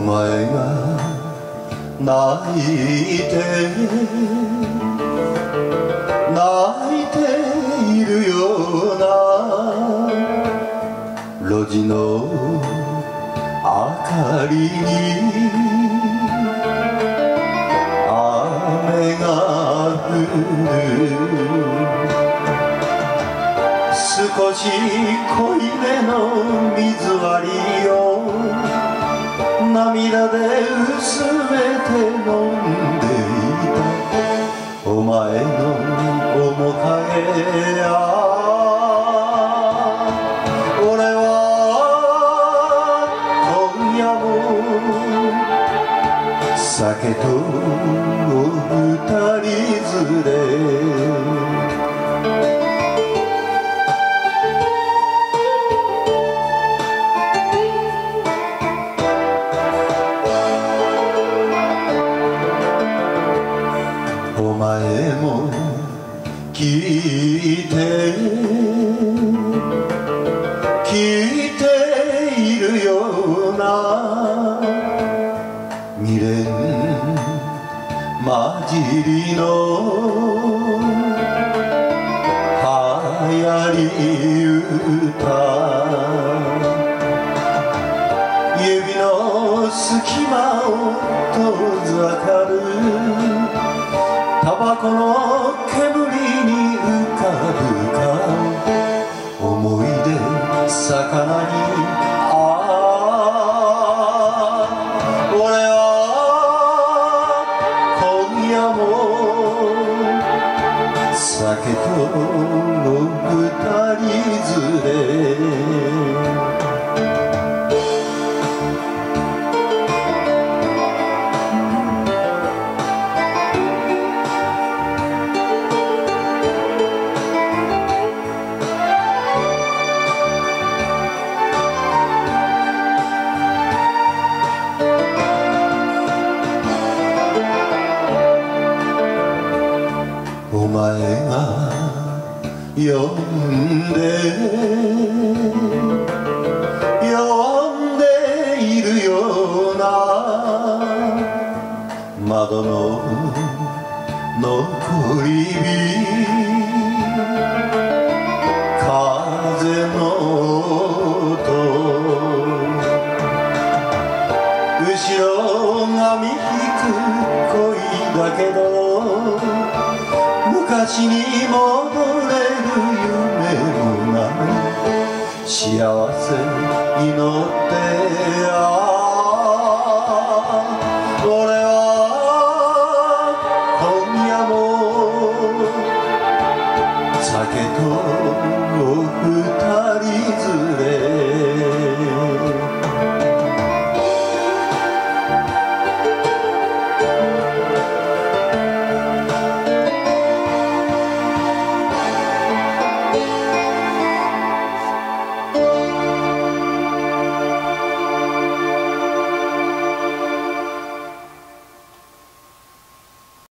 前が泣いて泣いているような路地の明かりに雨が降る。少し濃いめの水割りを涙で薄めて飲んでいた。お前の面影や。俺は今夜も酒とお前も聞いて聞いているような未練混じりの流行り歌。指の隙間を遠ざか魚にああ俺は今夜も酒との二人連れお前が呼んで呼んでいるような窓の残り火。風の音後ろ髪引く恋だけど昔に戻れる夢もない幸せ祈ってあ